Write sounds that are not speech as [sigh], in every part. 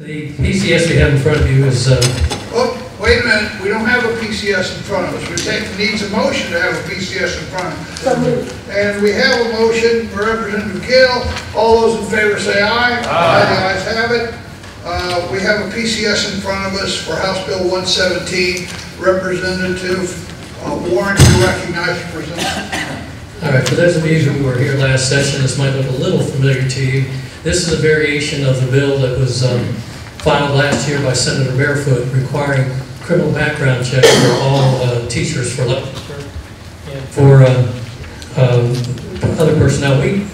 The PCS we have in front of you is, uh, Oh, wait a minute, we don't have a PCS in front of us. We take, needs a motion to have a PCS in front of us. And we have a motion, for Representative Gill. All those in favor say aye. Aye. The ayes have it. Uh, we have a PCS in front of us for House Bill 117. Representative uh, Warren, you recognize to present. all right, for those of you who were here last session, this might look a little familiar to you. This is a variation of the bill that was um, filed last year by Senator Barefoot requiring criminal background checks for all uh, teachers for, for um, um, other personnel. We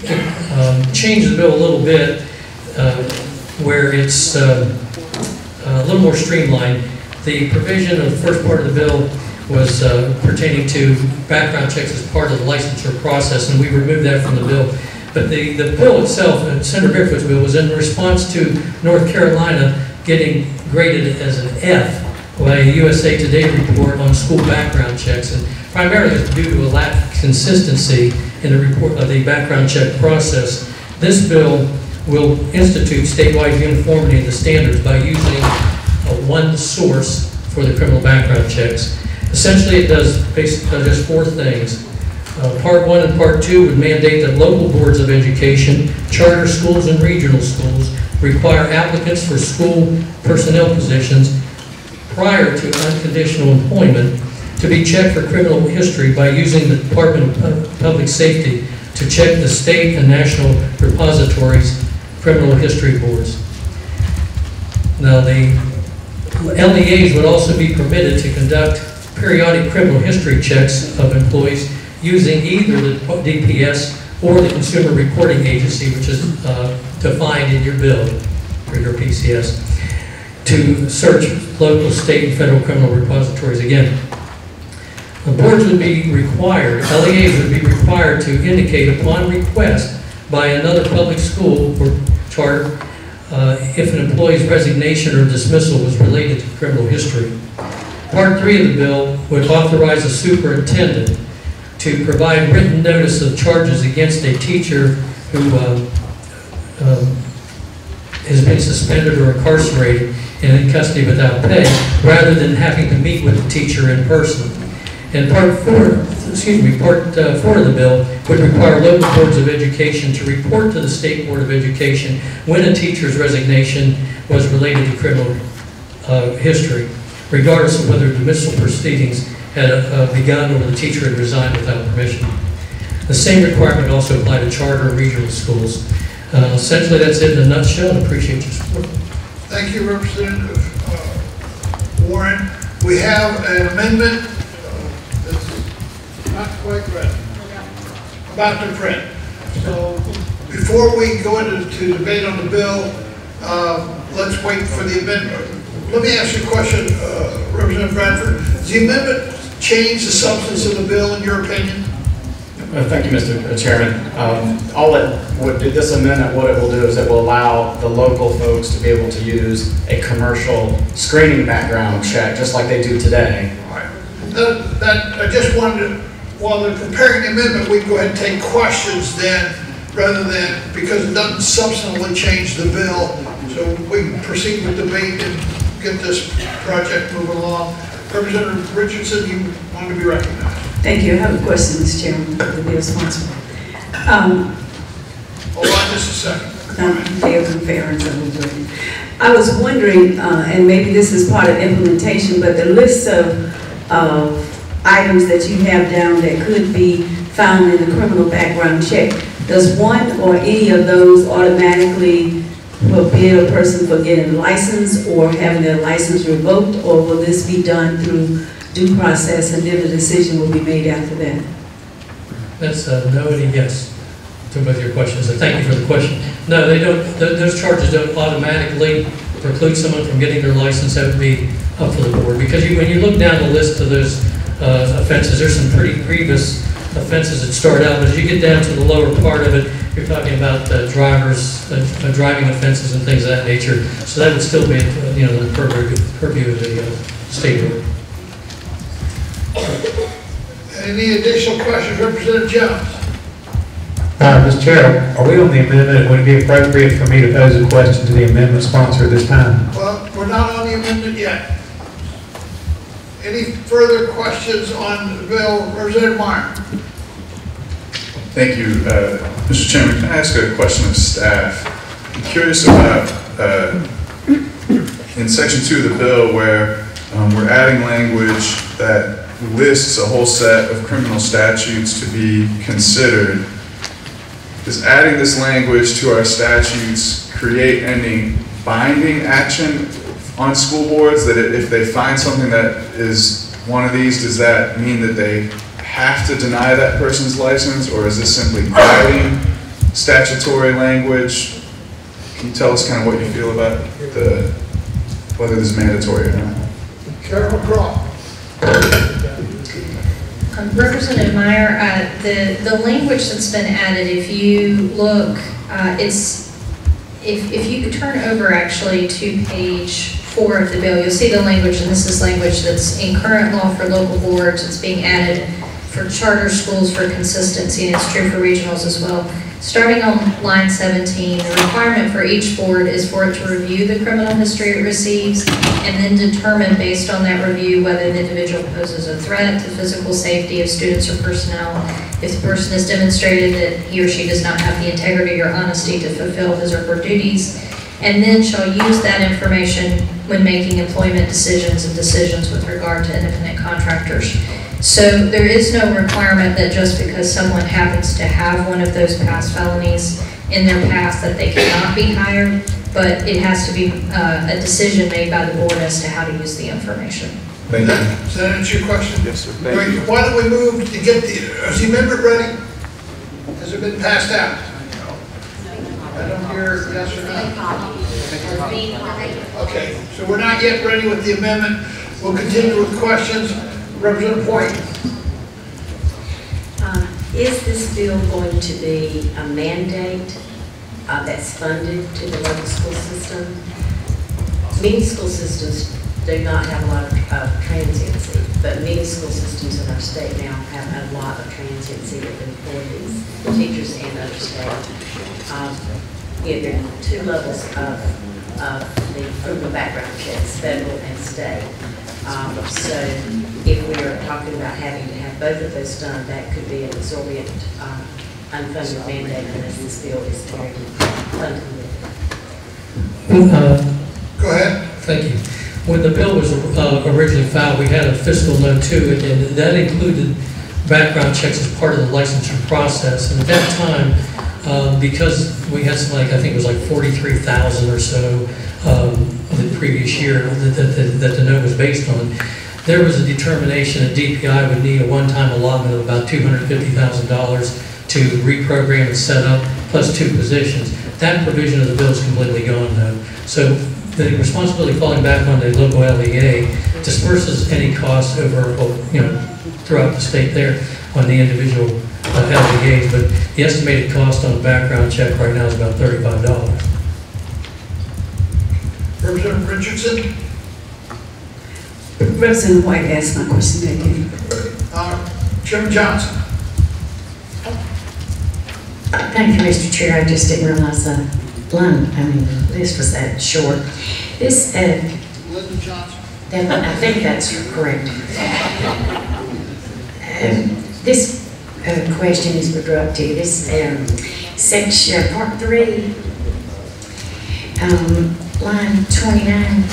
um, changed the bill a little bit uh, where it's um, a little more streamlined. The provision of the first part of the bill was uh, pertaining to background checks as part of the licensure process, and we removed that from the bill. But the, the bill itself, Senator Barefoot's bill, was in response to North Carolina getting graded as an F by a USA Today report on school background checks, and primarily due to a lack of consistency in the report of the background check process. This bill will institute statewide uniformity in the standards by using one source for the criminal background checks. Essentially, it does does four things. Uh, Part one and part two would mandate that local boards of education, charter schools and regional schools require applicants for school personnel positions prior to unconditional employment to be checked for criminal history by using the Department of Public Safety to check the state and national repositories criminal history boards. Now, the LEAs would also be permitted to conduct periodic criminal history checks of employees using either the DPS or the Consumer Reporting Agency, which is uh, defined in your bill for your PCS, to search local, state, and federal criminal repositories again. The boards would be required, LEAs would be required to indicate upon request by another public school or charter uh, if an employee's resignation or dismissal was related to criminal history. Part three of the bill would authorize a superintendent to provide written notice of charges against a teacher who um, um, has been suspended or incarcerated and in custody without pay, rather than having to meet with the teacher in person. And part four, excuse me, part uh, four of the bill would require local boards of education to report to the State Board of Education when a teacher's resignation was related to criminal uh, history, regardless of whether dismissal proceedings had uh, begun or the teacher had resigned without permission. The same requirement also applied to charter and regional schools. Uh, Essentially, that's it in a nutshell, and appreciate your support. Thank you, Representative uh, Warren. We have an amendment uh, that's not quite ready, about to print. So before we go into to debate on the bill, uh, let's wait for the amendment. Let me ask you a question, uh, Representative Bradford. Does the amendment change the substance of the bill, in your opinion? Uh, Thank you, Mr. Chairman. Um, All it would, do- this amendment, what it will do is it will allow the local folks to be able to use a commercial screening background check, just like they do today. All right. That, that, I just wanted to, while they're preparing the amendment, we can go ahead and take questions then, rather than, because it doesn't substantially change the bill. So we can proceed with debate and get this project moving along. Representative Richardson, you want to be recognized. Thank you. I have a question, Mr. Chairman, for the bill sponsor. Um, Hold on just a second. um, fair and fair and so. I was wondering, uh, and maybe this is part of implementation, but the list of, of items that you have down that could be found in the criminal background check, does one or any of those automatically forbid a person for getting a license or having their license revoked, or will this be done through due process and then a decision will be made after that? That's a no and yes to both your questions, and thank you for the question. No, they don't, th- those charges don't automatically preclude someone from getting their license, that would be up for the board. Because you, when you look down the list of those uh, offenses, there's some pretty grievous offenses that start out, but as you get down to the lower part of it, you're talking about uh, drivers, uh, uh, driving offenses and things of that nature. So that would still be, uh, you know, the purview purview of the uh, state board. Any additional questions, Representative Jones? Uh, Mr. Chair, are we on the amendment? Would it be appropriate for me to pose a question to the amendment sponsor at this time? Well, we're not on the amendment yet. Any further questions on the bill? Representative Meyer? Thank you, uh, Mr. Chairman. Can I ask a question of staff? I'm curious about, uh, in section two of the bill where um, we're adding language that lists a whole set of criminal statutes to be considered. Does adding this language to our statutes create any binding action on school boards? That if if they find something that is one of these, does that mean that they have to deny that person's license? Or is this simply guiding statutory language? Can you tell us kind of what you feel about the, whether this is mandatory or not? Karen McCraw? Um, Representative Meyer, uh, the, the language that's been added, if you look, uh, it's, if, if you could turn over actually to page four of the bill, you'll see the language, and this is language that's in current law for local boards, it's being added for charter schools for consistency, and it's true for regionals as well. Starting on line 17, the requirement for each board is for it to review the criminal history it receives and then determine based on that review whether the individual poses a threat to physical safety of students or personnel. If the person has demonstrated that he or she does not have the integrity or honesty to fulfill his or her duties, and then shall use that information when making employment decisions and decisions with regard to independent contractors. So there is no requirement that just because someone happens to have one of those past felonies in their past that they cannot be hired, but it has to be uh, a decision made by the board as to how to use the information. Thank you. Does that answer your question? Yes, sir. All right, Why don't we move to get the, is the amendment ready? Has it been passed out? I don't hear yes or no. Okay, so we're not yet ready with the amendment. We'll continue with questions. Representative White? Uh, Is this bill going to be a mandate uh, that's funded to the local school system? Many school systems do not have a lot of of transiency, but many school systems in our state now have a lot of transiency of employees, teachers and other staff. Um, yeah, There are two levels of, of the criminal background checks, federal and state. Um, So if we are talking about having to have both of those done, that could be an exorbitant um, unfunded mandate unless this bill is very funded. Uh, Go ahead. Thank you. When the bill was uh, originally filed, we had a fiscal note too, and that included background checks as part of the licensure process. And at that time, um, because we had some, like, I think it was like 43,000 or so um, of the previous year that, that, that the note was based on, there was a determination that DPI would need a one-time allotment of about $250,000 to reprogram and set up, plus two positions. That provision of the bill is completely gone though. So the responsibility falling back on the local LEA disperses any cost over, you know, throughout the state there on the individual uh, LEAs, but the estimated cost on a background check right now is about thirty-five dollars. Representative Richardson? Representative White asked my question, thank you. Uh, Chairman Johnson? Thank you, Mr. Chair. I just didn't realize the line, I mean, this was that short. This, uh, Lyndon Johnson? that- I think that's correct. Um, This uh, question is for drug to this, um, section, part three, um, line 29.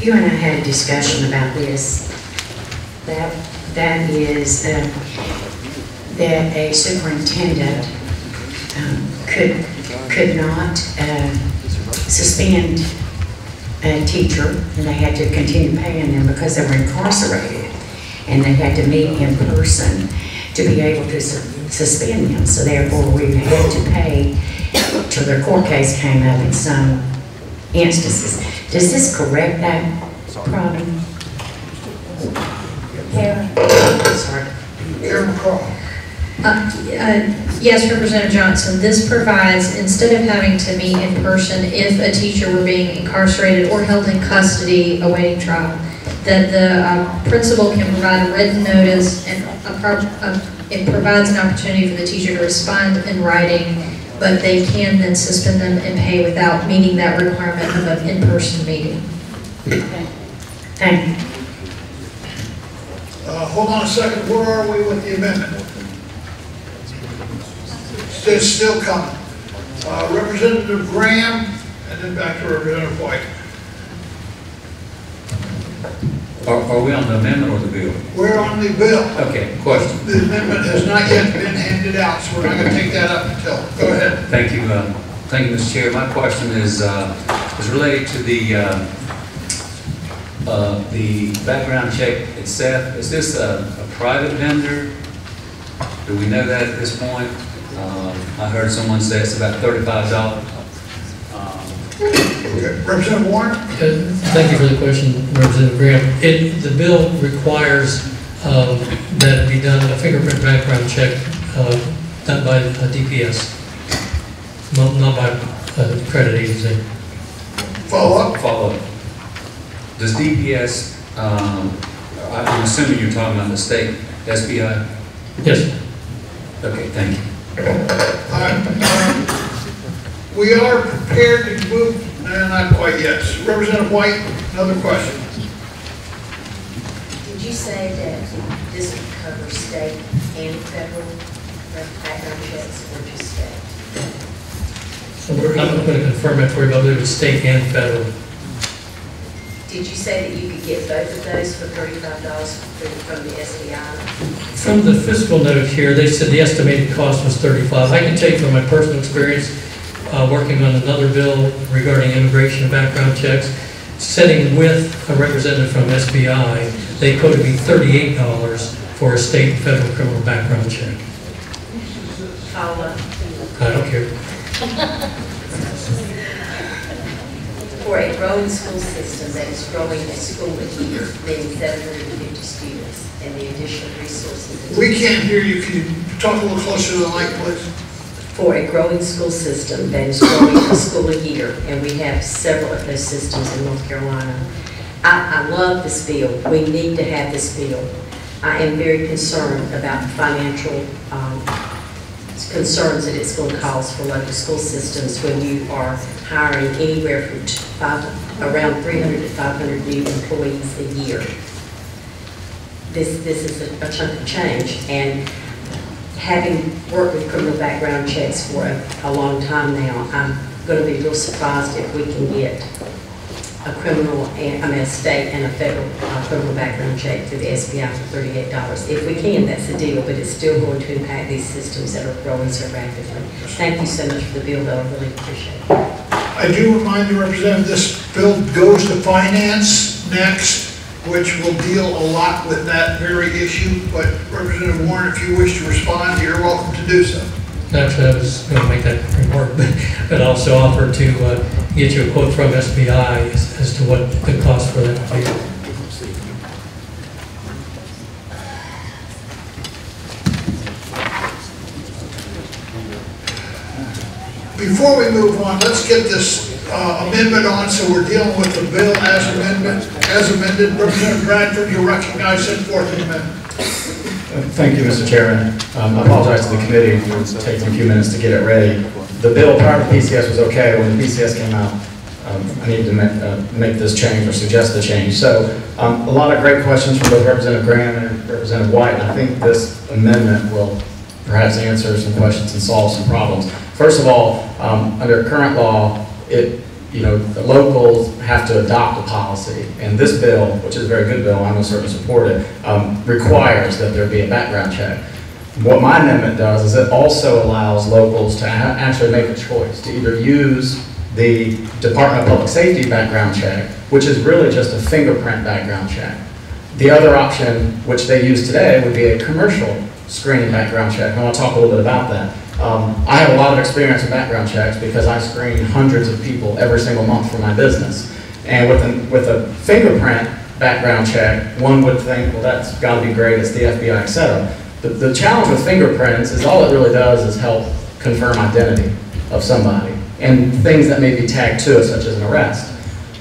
You and I had a discussion about this. That, that is, um, that a superintendent um, could, could not uh, suspend a teacher, and they had to continue paying them because they were incarcerated, and they had to meet in person to be able to su- suspend them. So therefore, we had to pay till their court case came up in some instances. Does this correct that problem? Karen? Sorry. Karen McCraw? Uh, uh, Yes, Representative Johnson, this provides, instead of having to meet in person if a teacher were being incarcerated or held in custody awaiting trial, that the uh, principal can provide a written notice and a pro- a it provides an opportunity for the teacher to respond in writing, but they can then suspend them and pay without meeting that requirement of an in-person meeting. Thank you. Uh, hold on a second, where are we with the amendment? It's still coming. Uh, Representative Graham, and then back to Representative White. Are, are we on the amendment or the bill? We're on the bill. Okay, question. The amendment has not yet been handed out, so we're not gonna take that up until, go ahead. Thank you, uh, thank you, Mr. Chair. My question is, uh, is related to the, uh, uh, the background check itself. Is this a, a private vendor? Do we know that at this point? Um, I heard someone say it's about thirty-five dollars. Okay. Representative Warren? Uh, Thank you for the question, Representative Graham. It, the bill requires um, that it be done, a fingerprint background check uh, done by uh, DPS, not not by uh, credit agency. Follow up? Follow up. Does DPS, um, I- I'm assuming you're talking about the state SBI? Yes, Okay, thank you. All right, We are prepared to move, no, not quite yet. Representative White, another question. Did you say that this would cover state and federal background checks or just state? So we're- I'm going to confirm it for you, but I believe it's state and federal. Did you say that you could get both of those for thirty-five dollars from the SBI? From the fiscal note here, they said the estimated cost was 35. I can tell you from my personal experience, uh, working on another bill regarding immigration and background checks, sitting with a representative from SBI, they quoted me $38 for a state and federal criminal background check. I don't care. [laughs] For a growing school system that is growing a school a year, meaning seven hundred and fifty students, and the additional resources. We can't hear you, can you talk a little closer to the mic, please? For a growing school system that is growing a school a year, and we have several of those systems in North Carolina. I, I love this bill. We need to have this bill. I am very concerned about the financial, um, concerns that it's going to cause for local school systems when you are hiring anywhere from five, around 300 to 500 new employees a year. This, this is a- a chunk of change, and having worked with criminal background checks for a, a long time now, I'm going to be real surprised if we can get a criminal, and, I mean, a state and a federal uh, criminal background check through the SBI for thirty-eight dollars. If we can, that's the deal, but it's still going to impact these systems that are growing so rapidly. Thank you so much for the bill, though, I really appreciate it. I do remind the representative, this bill goes to finance next, which will deal a lot with that very issue. But Representative Warren, if you wish to respond, you're welcome to do so. Actually, I was going to make that remark, [laughs] but- but also offer to uh, get you a quote from SBI as as to what the cost for that would be. Before we move on, let's get this uh, amendment on, so we're dealing with the bill as amendment, as amended. Representative Bradford, you recognize set forth the amendment. Thank you, Mr. Chairman. Um, I apologize to the committee for taking a few minutes to get it ready. The bill prior to PCS was okay. When the PCS came out, um, I needed to make, uh, make this change or suggest the change. So um, a lot of great questions from both Representative Graham and Representative White, and I think this amendment will perhaps answer some questions and solve some problems. First of all, um, under current law, it, you know, the locals have to adopt a policy, and this bill, which is a very good bill, I'm going to certainly support it, um, requires that there be a background check. What my amendment does is it also allows locals to actually make a choice, to either use the Department of Public Safety background check, which is really just a fingerprint background check. The other option, which they use today, would be a commercial screening background check. I want to talk a little bit about that. Um, I have a lot of experience in background checks because I screen hundreds of people every single month for my business. And with a, with a fingerprint background check, one would think, well, that's got to be great, it's the FBI, et cetera. The, the challenge with fingerprints is all it really does is help confirm identity of somebody and things that may be tagged to it, such as an arrest.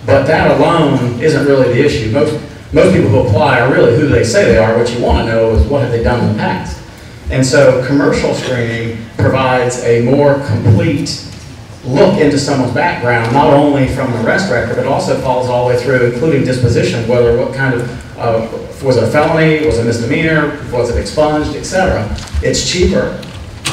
But that alone isn't really the issue. Most, most people who apply are really who they say they are. What you want to know is what have they done in the past. And so commercial screening provides a more complete look into someone's background, not only from the arrest record, but also follows all the way through, including disposition, whether what kind of, uh, was it a felony, was it a misdemeanor, was it expunged, et cetera. It's cheaper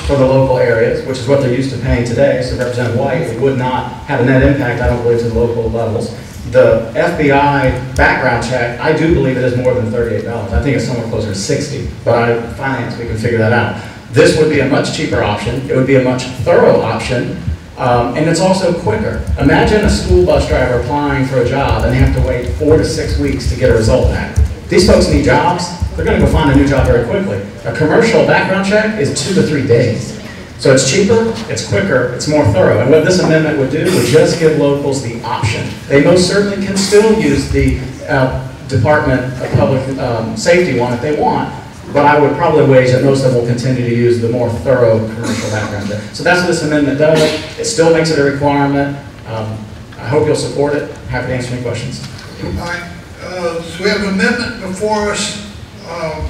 for the local areas, which is what they're used to paying today, so Representative White, it would not have a net impact, I don't believe, to the local levels. The FBI background check, I do believe it is more than thirty-eight dollars, I think it's somewhere closer to sixty, but I, finance, we can figure that out. This would be a much cheaper option, it would be a much thorough option, um, and it's also quicker. Imagine a school bus driver applying for a job and they have to wait four to six weeks to get a result back. These folks need jobs, they're gonna go find a new job very quickly. A commercial background check is two to three days. So it's cheaper, it's quicker, it's more thorough. And what this amendment would do would just give locals the option. They most certainly can still use the uh, Department of Public um, Safety one if they want, but I would probably wager that most of them will continue to use the more thorough commercial background check. So that's what this amendment does. It still makes it a requirement. Um, I hope you'll support it. Happy to answer any questions. All right, uh, so we have an amendment before us. Um,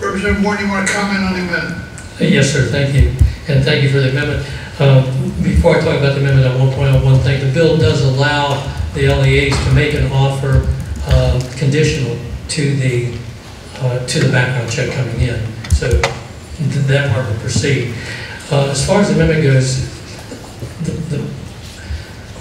Representative Warren, you want to comment on the amendment? Yes, sir, thank you, and thank you for the amendment. Um, Before I talk about the amendment, I want to point out one thing. The bill does allow the LEAs to make an offer uh, conditional to the, uh, to the background check coming in. So th- that part will proceed. Uh, As far as the amendment goes, the, the-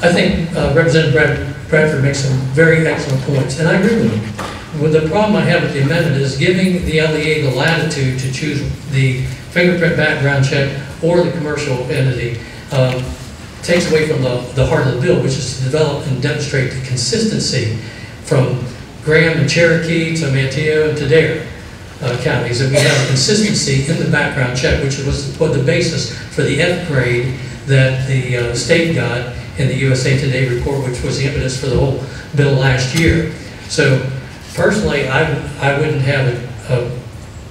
I think uh, Representative Brad- Bradford makes some very excellent points, and I agree with him. Well, the problem I have with the amendment is giving the LEA the latitude to choose the fingerprint background check or the commercial entity um, takes away from the, the heart of the bill, which is to develop and demonstrate the consistency from Graham and Cherokee to Manteo and to Dare uh, counties, that we have consistency in the background check, which was what the basis for the F grade that the uh, state got in the USA Today report, which was the impetus for the whole bill last year. So personally, I, I wouldn't have a, a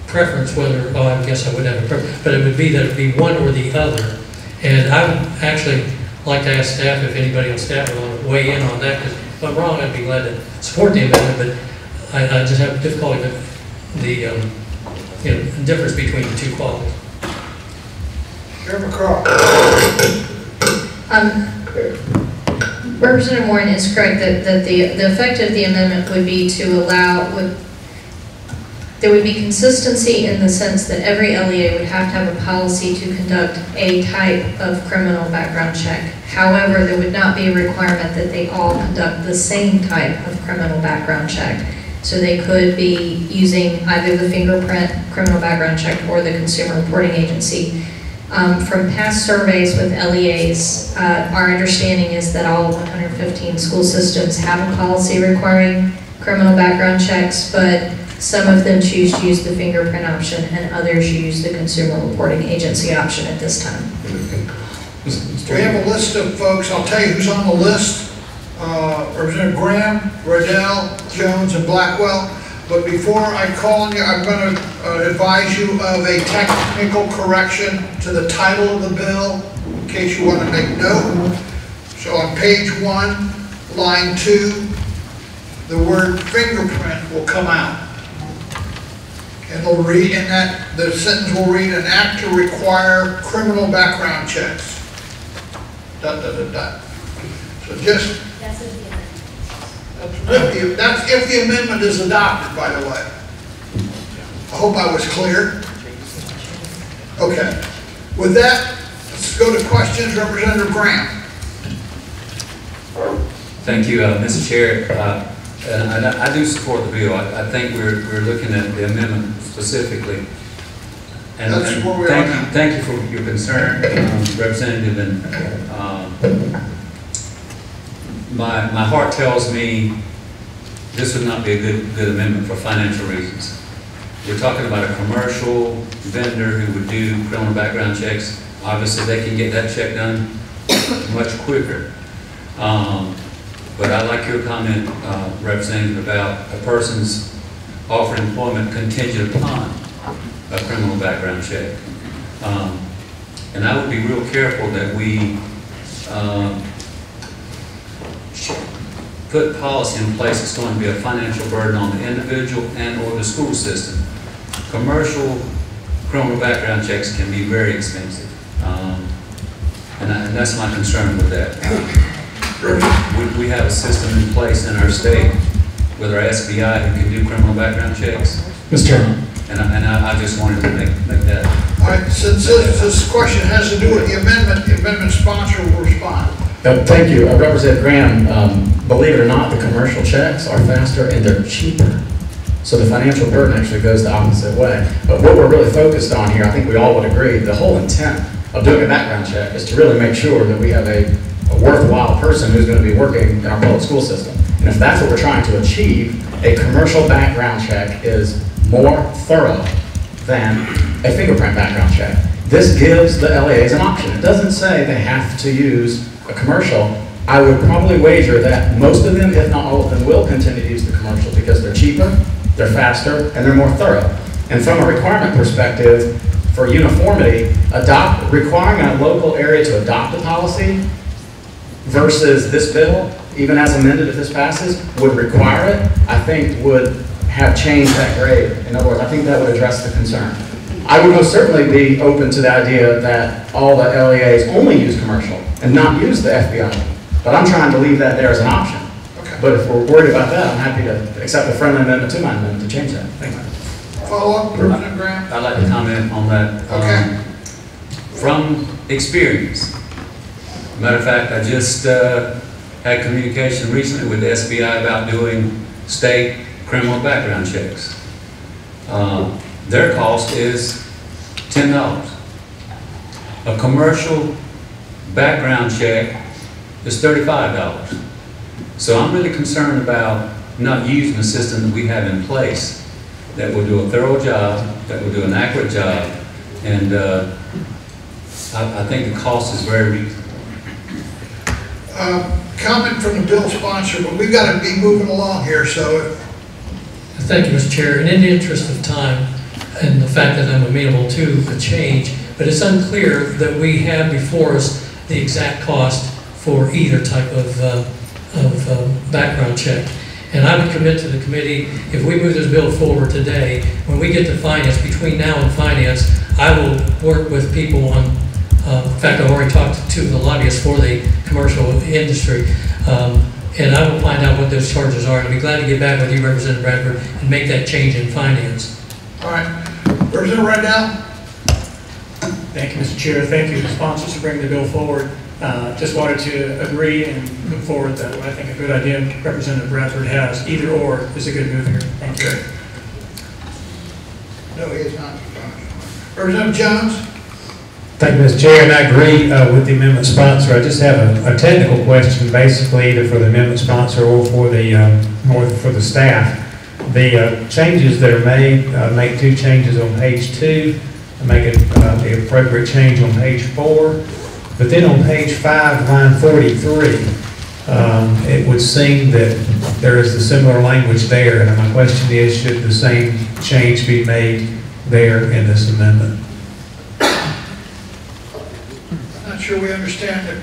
preference whether, oh, I guess I would have a preference, but it would be that it'd be one or the other. And I would actually like to ask staff if anybody on staff would want to weigh in on that, because if I'm wrong, I'd be glad to support the amendment, but I, I just have difficulty with the, um, you know, the difference between the two qualities. Chairman Carl? Um, Representative Warren is correct that, that the, the effect of the amendment would be to allow, would, there would be consistency in the sense that every LEA would have to have a policy to conduct a type of criminal background check. However, there would not be a requirement that they all conduct the same type of criminal background check. So they could be using either the fingerprint criminal background check or the consumer reporting agency. Um, From past surveys with LEAs, uh, our understanding is that all 115 school systems have a policy requiring criminal background checks, but some of them choose to use the fingerprint option and others use the consumer reporting agency option at this time. We have a list of folks, I'll tell you who's on the list. Uh, Representative Graham, Riddell, Jones, and Blackwell. But before I call on you, I'm going to uh, advise you of a technical correction to the title of the bill, in case you want to make note. So on page one, line two, the word fingerprint will come out. And it'll read, in that, the sentence will read, an act to require criminal background checks. Dot, dot, dot, dot. So just, That's what the amendment. that's if the- that's if the amendment is adopted, by the way. I hope I was clear. Okay. With that, let's go to questions. Representative Graham. Thank you, uh, Mr. Chair. Uh, And I I do support the bill. I I think we're we're looking at the amendment specifically. And and where we are thank you- Thank you for your concern, um, Representative, and um, my my heart tells me this would not be a good good amendment for financial reasons. We're talking about a commercial vendor who would do criminal background checks. Obviously, they can get that check done much quicker. Um, But I like your comment, uh, Representative, about a person's offer employment contingent upon a criminal background check. Um, And I would be real careful that we um, put policy in place that's going to be a financial burden on the individual and/or the school system. Commercial criminal background checks can be very expensive. Um, And I- and that's my concern with that. We, we have a system in place in our state with our SBI who can do criminal background checks. Mr. Chairman. And I, and I I just wanted to make, make that All right, since this, this question has to do with the amendment, the amendment sponsor will respond. Uh, Thank you. Uh, Representative Graham, um, believe it or not, the commercial checks are faster and they're cheaper. So the financial burden actually goes the opposite way. But what we're really focused on here, I think we all would agree, the whole intent of doing a background check is to really make sure that we have a a worthwhile person who's going to be working in our public school system. And if that's what we're trying to achieve, a commercial background check is more thorough than a fingerprint background check. This gives the LEAs an option. It doesn't say they have to use a commercial. I would probably wager that most of them, if not all of them, will continue to use the commercial because they're cheaper, they're faster, and they're more thorough. And from a requirement perspective, for uniformity, adopt, requiring a local area to adopt a policy versus this bill, even as amended if this passes, would require it, I think would have changed that grade. In other words, I think that would address the concern. I would most certainly be open to the idea that all the LEAs only use commercial and not use the FBI. But I'm trying to leave that there as an option. Okay. But if we're worried about that, I'm happy to accept a friendly amendment to my amendment to change that. Thank you. Follow up, Representative Graham? I'd like to comment on that. um, Okay. From experience. Matter of fact, I just uh, had communication recently with the SBI about doing state criminal background checks. Um, Their cost is ten dollars. A commercial background check is thirty-five dollars. So I'm really concerned about not using the system that we have in place that will do a thorough job, that will do an accurate job, and uh, I, I think the cost is very reasonable. Uh, Comment from the bill sponsor, but we've got to be moving along here, so Thank you, Mr. Chair. And in the interest of time and the fact that I'm amenable to the change, but it's unclear that we have before us the exact cost for either type of, uh, of um, background check. And I would commit to the committee, if we move this bill forward today, when we get to finance, between now and finance, I will work with people on, uh, in fact, I've already talked to the lobbyists for the commercial industry, um, and I will find out what those charges are, I'd be glad to get back with you, Representative Bradford, and make that change in finance. All right, Representative Riddell? Thank you, Mr. Chair. Thank you, the sponsors, for bringing the bill forward. Uh, Just wanted to agree and move forward that I think a good idea Representative Bradford has. Either or is a good move here. Thank you. No, he is not. Representative Jones? Thank you, Mr. Chair, and I agree uh, with the amendment sponsor. I just have a- a technical question, basically either for the amendment sponsor or for the, um, or for the staff. The uh, changes that are made, uh, make two changes on page two, make it uh, the appropriate change on page four. But then on page five, line 43, um, it would seem that there is a similar language there. And my question is, should the same change be made there in this amendment? Not sure we understand it.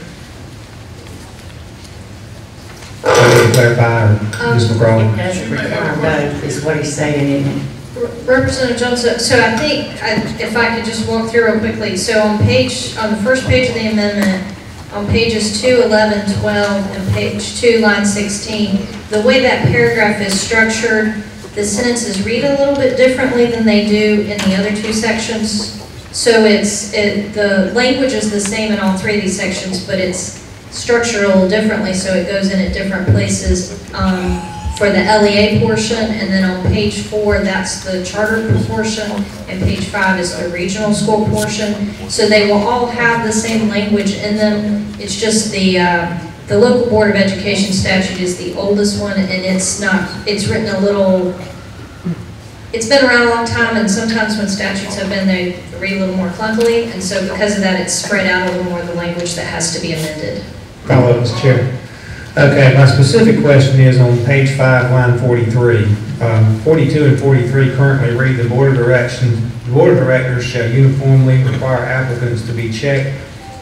Can you clarify, or Ms. It McCraw? doesn't require both, is what he's saying, isn't it? Representative so- so I think, I- if I could just walk through real quickly, so on page, on the first page of the amendment, on pages 2, 11, 12, and page 2, line 16, the way that paragraph is structured, the sentences read a little bit differently than they do in the other two sections. So it's, it, the language is the same in all three of these sections, but it's structured a little differently, so it goes in at different places. Um, for the LEA portion, and then on page four, that's the charter portion, and page five is the regional school portion. So they will all have the same language in them, it's just the, uh, the local board of education statute is the oldest one, and it's not, it's written a little, it's been around a long time, and sometimes when statutes have been, they read a little more clunkily, and so because of that, it's spread out a little more, the language that has to be amended. Follow Mr. Chair. Okay, my specific question is on page five, line 43. Um, 42 and 43 currently read, "The Board of Direction, the Board of Directors shall uniformly require applicants to be checked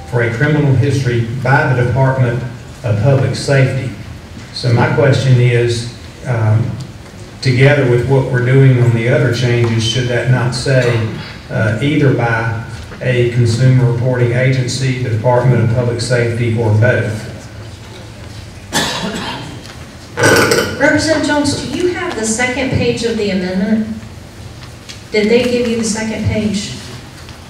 for a criminal history by the Department of Public Safety." So my question is, um, together with what we're doing on the other changes, should that not say uh, either by a consumer reporting agency, the Department of Public Safety, or both. Representative Jones, do you have the second page of the amendment? Did they give you the second page?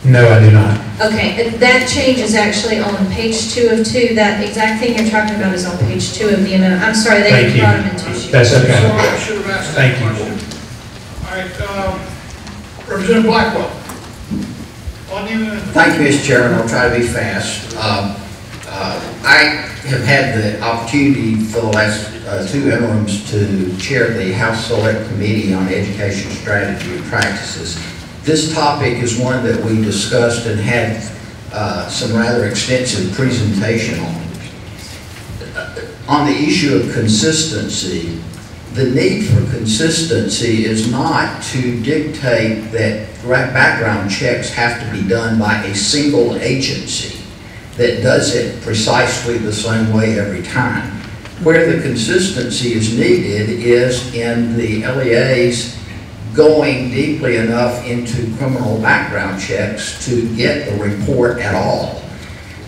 No, I do not. Okay, that change is actually on page two of two. That exact thing you're talking about is on page two of the amendment. I'm sorry, Thank they you. brought them into issue. That's So okay. I should have asked that Thank you. question. All right, um, Representative Blackwell. On the amendment. Thank you, Mr. Chairman. I'll try to be fast. Um, uh, I have had the opportunity for the last uh, two interims to chair the House Select Committee on Education Strategy and Practices. This topic is one that we discussed and had uh, some rather extensive presentation on. Uh, On the issue of consistency, the need for consistency is not to dictate that background checks have to be done by a single agency that does it precisely the same way every time. Where the consistency is needed is in the LEA's going deeply enough into criminal background checks to get the report at all.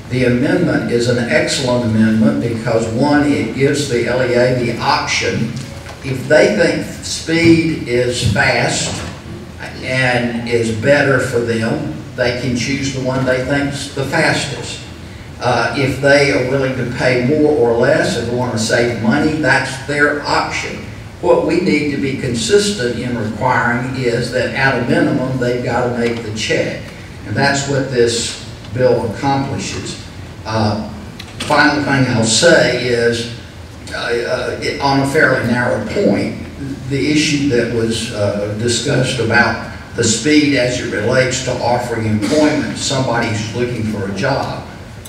The amendment is an excellent amendment because, one, it gives the LEA the option, if they think speed is fast and is better for them, they can choose the one they think's the fastest. Uh, If they are willing to pay more or less, they want to save money, that's their option. What we need to be consistent in requiring is that at a minimum, they've got to make the check. And that's what this bill accomplishes. Uh, Final thing I'll say is, uh, uh, it- on a fairly narrow point, the issue that was uh, discussed about the speed as it relates to offering employment to somebody who's looking for a job.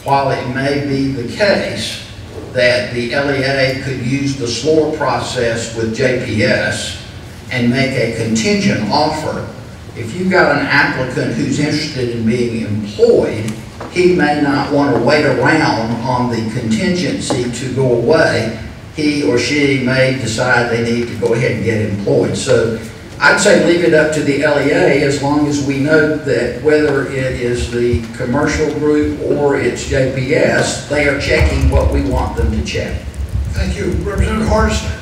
While it may be the case that the LEA could use the slower process with DPS and make a contingent offer, if you've got an applicant who's interested in being employed, he may not want to wait around on the contingency to go away. He or she may decide they need to go ahead and get employed. So I'd say leave it up to the LEA as long as we know that whether it is the commercial group or it's DPS, they are checking what we want them to check. Thank you. Representative Hardison.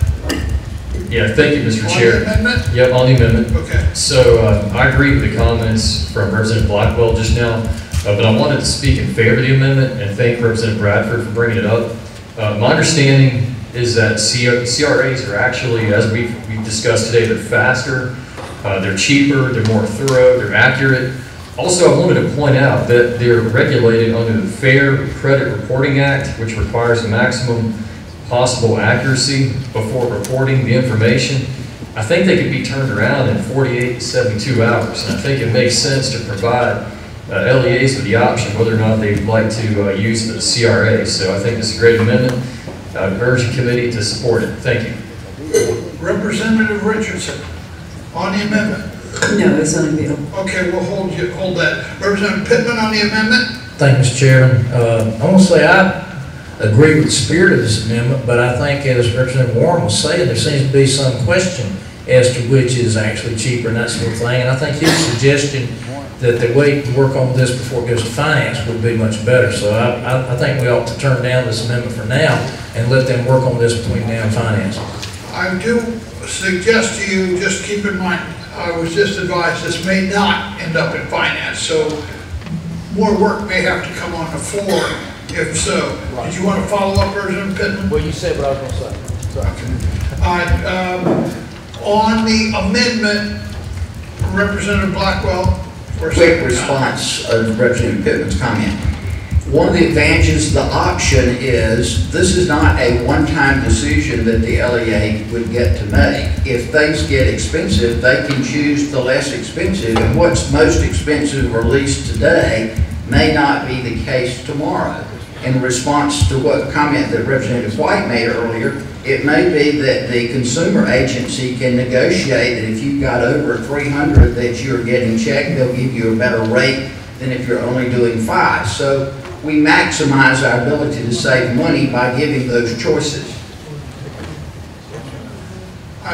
Yeah, thank you, Mr. On the Chair. amendment? Yep, on the amendment. Okay. So uh, I agree with the comments from Representative Blackwell just now, uh, but I wanted to speak in favor of the amendment and thank Representative Bradford for bringing it up. Uh, My understanding is that CRAs are actually, as we've we've discussed today, they're faster, uh, they're cheaper, they're more thorough, they're accurate. Also, I wanted to point out that they're regulated under the Fair Credit Reporting Act, which requires maximum possible accuracy before reporting the information. I think they could be turned around in 48 to 72 hours, and I think it makes sense to provide uh, LEAs with the option whether or not they'd like to uh, use the CRA. So I think this is a great amendment. I urge the committee to support it. Thank you. Representative Richardson. On the amendment. No, it's on the bill. Okay, we'll hold you, hold that. Representative Pittman on the amendment? Thank you, Mr. Chairman. Uh, I want to say I agree with the spirit of this amendment, but I think as Representative Warren was saying, there seems to be some question as to which is actually cheaper and that sort of thing. And I think his suggestion that they wait and work on this before it goes to finance would be much better. So I, I, I think we ought to turn down this amendment for now and let them work on this between now and finance. I do suggest to you, just keep in mind, I was just advised this may not end up in finance, so more work may have to come on the floor if so. Did you want to follow up, Representative Pittman? Well, you said what I was gonna say. Sorry. All right, um, on the amendment, Representative Blackwell. Quick response of Representative Pittman's comment. One of the advantages of the option is, this is not a one-time decision that the LEA would get to make. If things get expensive, they can choose the less expensive, and what's most expensive or least today may not be the case tomorrow. In response to what comment that Representative White made earlier, it may be that the consumer agency can negotiate that if you've got over 300 that you're getting checked, they'll give you a better rate than if you're only doing five. So we maximize our ability to save money by giving those choices.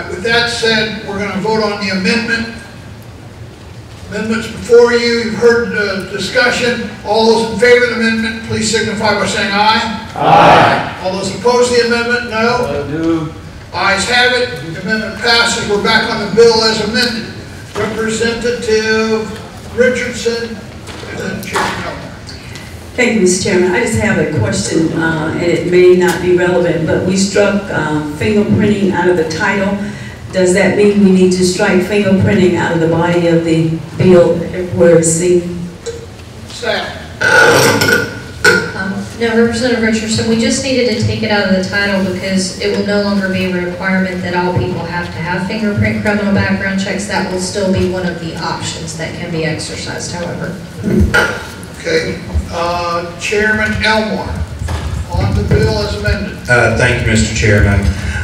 With that said, we're going to vote on the amendment. Amendments before you, you've heard the discussion. All those in favor of the amendment, please signify by saying aye. Aye. All those opposed to the amendment, no. I do. Ayes have it, the amendment passes, we're back on the bill as amended. Representative Richardson, and then Chairman Thank you, Mr. Chairman. I just have a question, uh, and it may not be relevant, but we struck um, fingerprinting out of the title. Does that mean we need to strike fingerprinting out of the body of the bill where it's seen? Staff. Um, No, Representative Richardson, we just needed to take it out of the title because it will no longer be a requirement that all people have to have fingerprint criminal background checks. That will still be one of the options that can be exercised, however. Okay, uh, Chairman Elmore, on the bill as amended. Uh, Thank you, Mr. Chairman.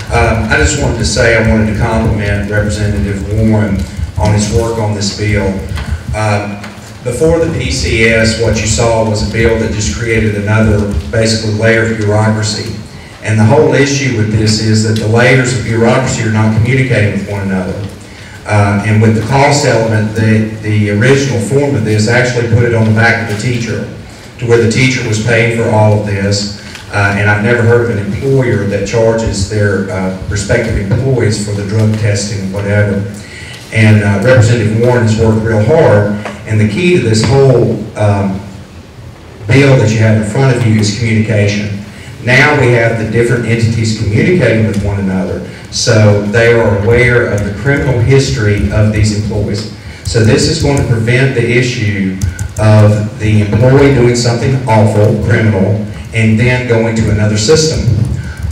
Um, I just wanted to say, I wanted to compliment Representative Warren on his work on this bill. Um, Before the PCS, what you saw was a bill that just created another, basically, layer of bureaucracy. And the whole issue with this is that the layers of bureaucracy are not communicating with one another. Uh, And with the cost element, the, the original form of this actually put it on the back of the teacher, to where the teacher was paying for all of this. Uh, And I've never heard of an employer that charges their uh, respective employees for the drug testing, or whatever. And uh, Representative Warren has worked real hard, and the key to this whole um, bill that you have in front of you is communication. Now we have the different entities communicating with one another, so they are aware of the criminal history of these employees. So this is going to prevent the issue of the employee doing something awful, criminal, and then going to another system.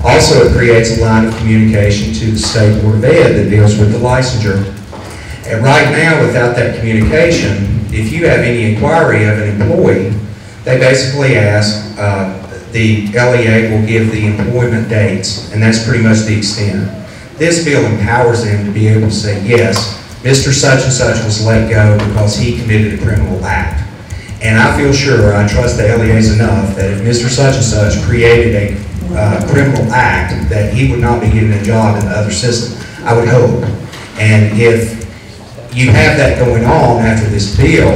Also, it creates a line of communication to the State Board of Ed that deals with the licensure. And right now, without that communication, if you have any inquiry of an employee, they basically ask, uh, the LEA will give the employment dates, and that's pretty much the extent. This bill empowers them to be able to say, yes, Mr. Such and Such was let go because he committed a criminal act. And I feel sure, I trust the LEAs enough, that if Mr. Such and Such created a uh, criminal act, that he would not be given a job in the other system. I would hope. And if you have that going on after this bill,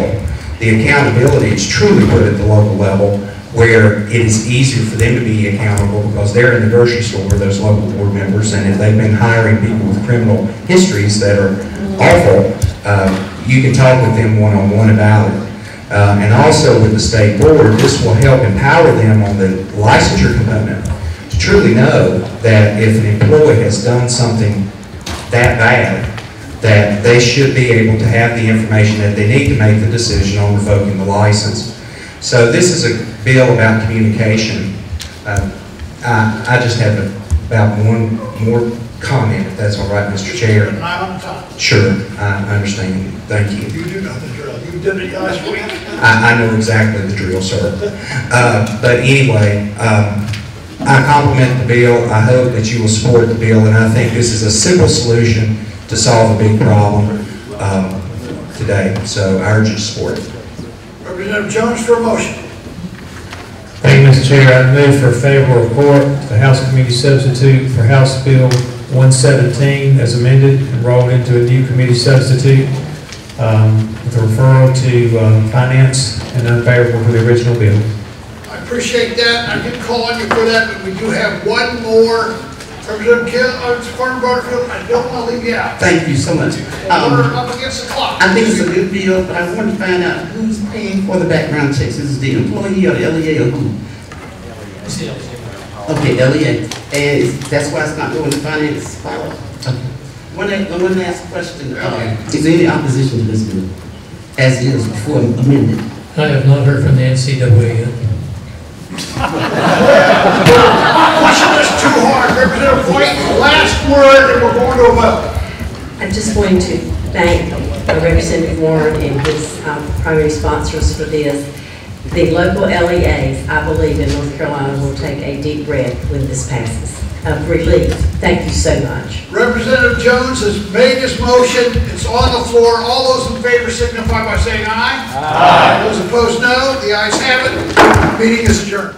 the accountability is truly put at the local level where it is easier for them to be accountable because they're in the grocery store, those local board members, and if they've been hiring people with criminal histories that are awful, uh, you can talk with them one-on-one about it. Uh, And also with the state board, this will help empower them on the licensure component to truly know that if an employee has done something that bad, that they should be able to have the information that they need to make the decision on revoking the license. So this is a bill about communication. Uh, I, I just have about one more comment, if that's all right, Mr. Chair. Not on time. Sure, I understand. Thank you. You do know the drill, you did it last week. I, I know exactly the drill, sir. Uh, But anyway, um, I compliment the bill. I hope that you will support the bill, and I think this is a simple solution to solve a big problem um, today. So I urge you to support it. Representative Jones for a motion. Thank you, Mr. Chair. I move for favorable report to the House Committee substitute for House Bill 117 as amended and rolled into a new committee substitute um, with a referral to um, Finance and unfavorable to the original bill. I appreciate that, I did call on you for that, but we do have one more. Representative Kill, uh, Squire Butterfield, I don't want to leave you out. Thank you so much. We're Um, up against the clock. I think it's a good bill, but I want to find out who's paying for the background checks. Is it the employee or the LEA or who? Okay, LEA. And that's why it's not going to finance file? Okay. One, one last question. Uh, Is there any opposition to this bill? As is before amended? I have not heard from the NCAE yet. Pushing this too hard, Representative White, last word, and we're going to a vote. I'm just wanted to thank Representative Warren and his um, primary sponsors for this. The local LEAs, I believe, in North Carolina will take a deep breath when this passes, of relief. Thank you so much. Representative Jones has made his motion, it's on the floor. All those in favor signify by saying aye. Aye. Those opposed, no. The ayes have it. Meeting is adjourned.